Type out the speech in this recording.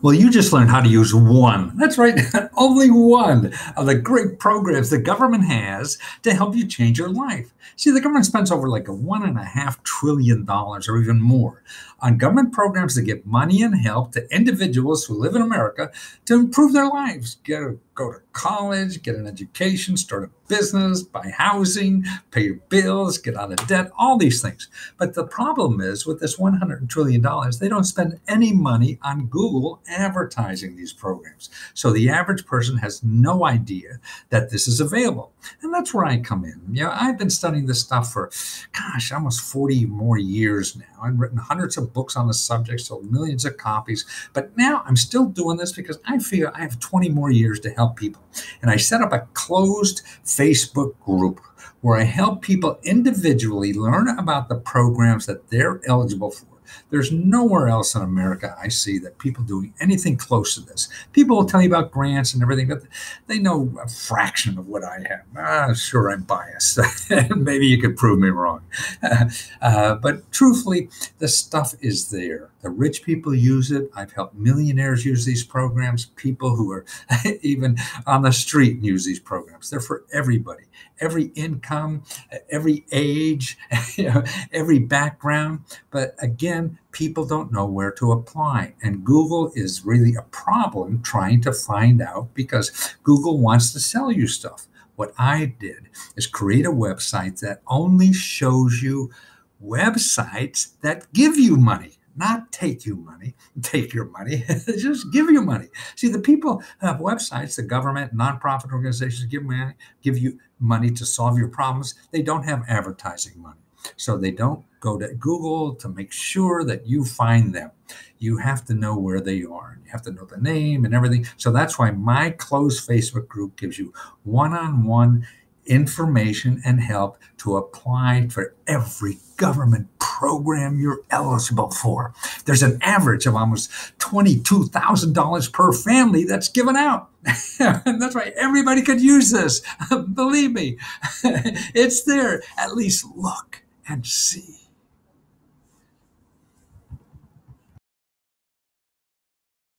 Well, you just learned how to use one. That's right, only one of the great programs the government has to help you change your life. See, the government spends over like a one and a half trillion dollars or even more on government programs that give money and help to individuals who live in America to improve their lives, get a, go to college, get an education, start a business, buy housing, pay your bills, get out of debt, all these things. But the problem is with this $100 trillion, they don't spend any money on Google advertising these programs. So the average person has no idea that this is available. And that's where I come in. You know, I've been studying this stuff for, gosh, almost 40 more years now. I've written hundreds of books on the subject, sold millions of copies. But now I'm still doing this because I feel I have 20 more years to help people. And I set up a closed Facebook group where I help people individually learn about the programs that they're eligible for there's nowhere else in America I see that people doing anything close to this. People will tell you about grants and everything, but they know a fraction of what I have. Ah, sure, I'm biased. Maybe you could prove me wrong. Uh, but truthfully, the stuff is there. The rich people use it. I've helped millionaires use these programs. People who are even on the street use these programs. They're for everybody, every income, every age, every background. But again, people don't know where to apply. And Google is really a problem trying to find out because Google wants to sell you stuff. What I did is create a website that only shows you websites that give you money not take you money, take your money, just give you money. See, the people have websites, the government, nonprofit organizations give money, give you money to solve your problems. They don't have advertising money. So they don't go to Google to make sure that you find them. You have to know where they are. You have to know the name and everything. So that's why my closed Facebook group gives you one on one information and help to apply for every government program you're eligible for. There's an average of almost $22,000 per family that's given out. And that's why Everybody could use this. Believe me, it's there. At least look and see.